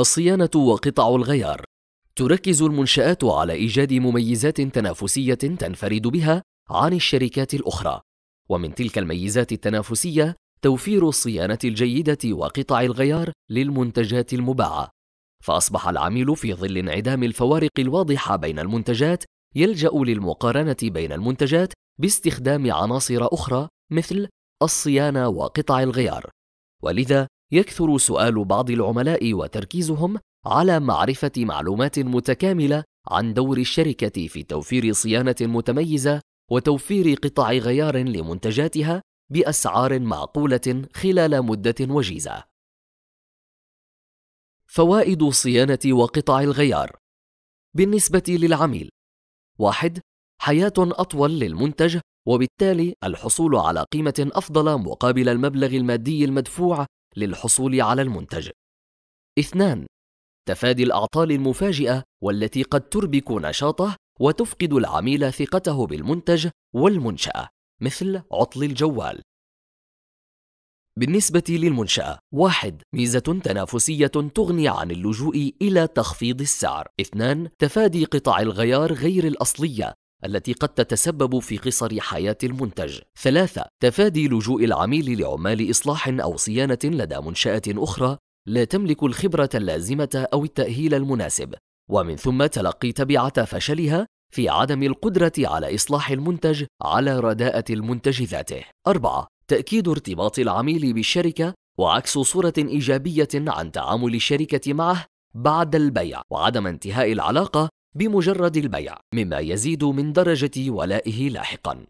الصيانة وقطع الغيار. تركز المنشآت على إيجاد مميزات تنافسية تنفرد بها عن الشركات الأخرى. ومن تلك الميزات التنافسية توفير الصيانة الجيدة وقطع الغيار للمنتجات المباعة. فأصبح العميل في ظل انعدام الفوارق الواضحة بين المنتجات يلجأ للمقارنة بين المنتجات باستخدام عناصر أخرى مثل الصيانة وقطع الغيار. ولذا يكثر سؤال بعض العملاء وتركيزهم على معرفة معلومات متكاملة عن دور الشركة في توفير صيانة متميزة وتوفير قطع غيار لمنتجاتها بأسعار معقولة خلال مدة وجيزة. فوائد صيانة وقطع الغيار بالنسبة للعميل: واحد: حياة أطول للمنتج وبالتالي الحصول على قيمة أفضل مقابل المبلغ المادي المدفوع للحصول على المنتج. اثنان: تفادي الأعطال المفاجئة والتي قد تربك نشاطه وتفقد العميل ثقته بالمنتج والمنشأة مثل عطل الجوال بالنسبة للمنشأة واحد ميزة تنافسية تغني عن اللجوء إلى تخفيض السعر اثنان تفادي قطع الغيار غير الأصلية التي قد تتسبب في قصر حياة المنتج. ثلاثة تفادي لجوء العميل لعمال إصلاح أو صيانة لدى منشأة أخرى لا تملك الخبرة اللازمة أو التأهيل المناسب. ومن ثم تلقي تبعة فشلها في عدم القدرة على إصلاح المنتج على رداءة المنتج ذاته. أربعة: تأكيد ارتباط العميل بالشركة وعكس صورة إيجابية عن تعامل الشركة معه بعد البيع. وعدم انتهاء العلاقة بمجرد البيع مما يزيد من درجة ولائه لاحقا.